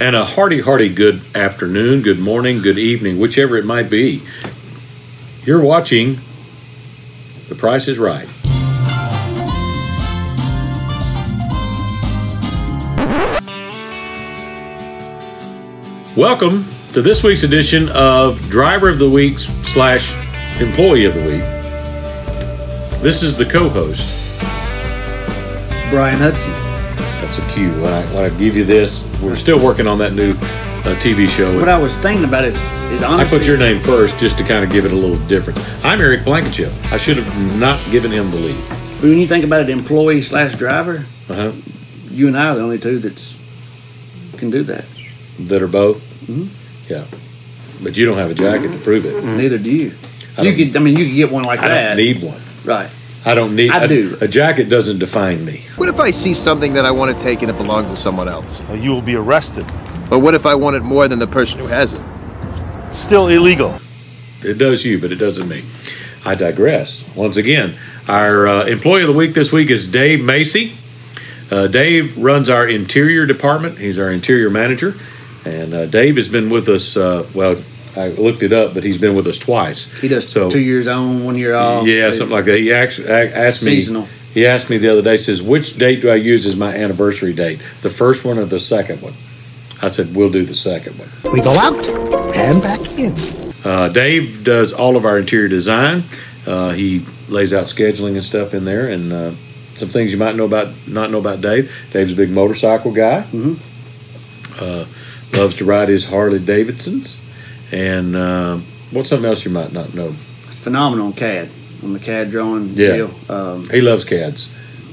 and a hearty, hearty good afternoon, good morning, good evening, whichever it might be. You're watching The Price is Right. Welcome to this week's edition of Driver of the Week slash Employee of the Week. This is the co-host. Brian Hudson. That's a cue. When I, when I give you this, we're still working on that new uh, TV show. What I was thinking about is is I put your name first just to kind of give it a little difference. I'm Eric Blankenship. I should have not given him the lead. when you think about it, employee slash driver, Uh-huh. you and I are the only two that's can do that. That are both. Mhm. Yeah, but you don't have a jacket to prove it. Neither do you. I You could. I mean, you could get one like I that. don't need one. Right. I don't need. I a- do. A jacket doesn't define me. What if I see something that I want to take and it belongs to someone else? Uh, you will be arrested. But what if I want it more than the person who has it? Still illegal. It does you, but it doesn't me. I digress. Once again, our uh, employee of the week this week is Dave Macey. Uh, Dave runs our interior department. He's our interior manager, and uh, Dave has been with us. Uh, well, I looked it up, but he's been with us twice. He does So- two years on, one year off. Yeah, something like that. He actually asked me. Seasonal. He asked me the other day. Says, "Which date do I use as my anniversary date? The first one or the second one?" I said, "We'll do the second one." We go out and back in. Uh, Dave does all of our interior design. Uh, he lays out scheduling and stuff in there, and uh, some things you might know about not know about Dave. Dave's a big motorcycle guy. Mhm. Uh, loves to ride his Harley Davidsons, and uh, what's something else you might not know? It's phenomenal on CAD on the CAD drawing Yeah. deal. Um, He loves CADs.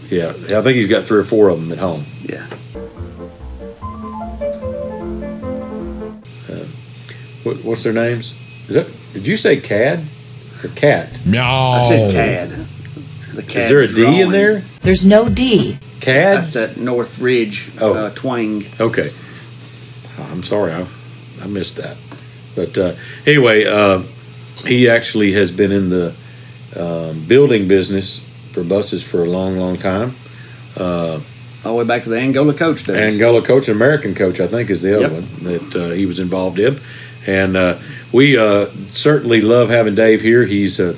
Yeah, I think he's got three or four of them at home. yeah. What, what's their names? Is that? Did you say CAD or cat? No, I said CAD. The CAD Is there a D in there? There's no D. CADs. That's that North Ridge Oh. uh, twang. Okay. I'm sorry, I, I missed that. But uh, anyway, uh, he actually has been in the um, building business for buses for a long, long time. All the way back to the Angola coach days. Angola coach, and American coach, I think, is the other Yep. one that uh, he was involved in. And uh, we uh, certainly love having Dave here. He's a,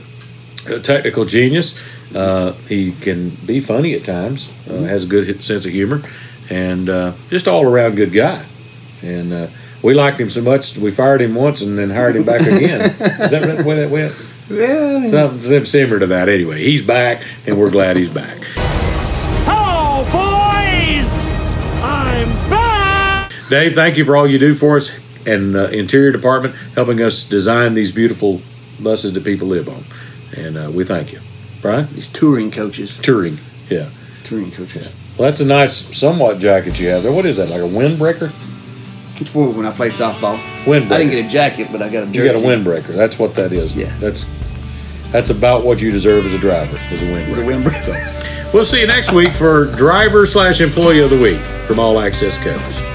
a technical genius. Uh, he can be funny at times, uh, has a good sense of humor, and uh, just all around good guy. And uh, we liked him so much, we fired him once and then hired him back again. is that the way that went? Yeah, Something similar to that. Anyway, he's back, and we're glad he's back. Hello, boys! I'm back! Dave, thank you for all you do for us and uh, interior department helping us design these beautiful buses that people live on, and uh, we thank you. Brian, these touring coaches. touring, yeah. Touring coaches. Well, that's a nice, somewhat jacket you have there. What is that? Like a windbreaker? When I played softball. Windbreaker. I didn't get a jacket, but I got a jersey. You got a windbreaker. That's what that is. Yeah. That's that's about what you deserve as a driver, as a It's a windbreaker. windbreaker. We'll see you next week for driver slash employee of the week from All Access Covers.